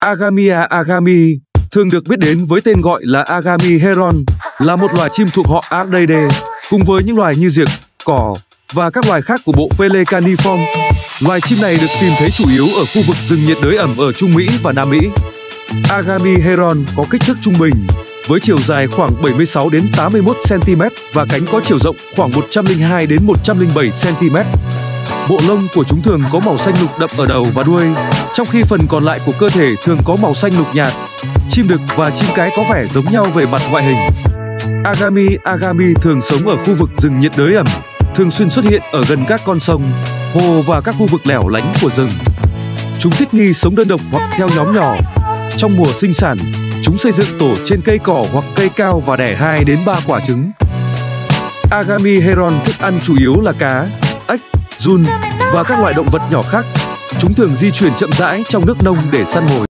Agamia à, agami, thường được biết đến với tên gọi là Agami heron, là một loài chim thuộc họ Ardeidae, cùng với những loài như diệc, cỏ và các loài khác của bộ Pelecaniform. Loài chim này được tìm thấy chủ yếu ở khu vực rừng nhiệt đới ẩm ở Trung Mỹ và Nam Mỹ. Agami heron có kích thước trung bình, với chiều dài khoảng 76 đến 81 cm và cánh có chiều rộng khoảng 102 đến 107 cm. Bộ lông của chúng thường có màu xanh lục đậm ở đầu và đuôi, trong khi phần còn lại của cơ thể thường có màu xanh lục nhạt. Chim đực và chim cái có vẻ giống nhau về mặt ngoại hình. Agami agami thường sống ở khu vực rừng nhiệt đới ẩm, thường xuyên xuất hiện ở gần các con sông, hồ và các khu vực lẻo lánh của rừng. Chúng thích nghi sống đơn độc hoặc theo nhóm nhỏ. Trong mùa sinh sản, chúng xây dựng tổ trên cây cỏ hoặc cây cao và đẻ 2 đến 3 quả trứng. Agami heron thức ăn chủ yếu là cá, ếch, giun và các loại động vật nhỏ khác. Chúng thường di chuyển chậm rãi trong nước nông để săn mồi.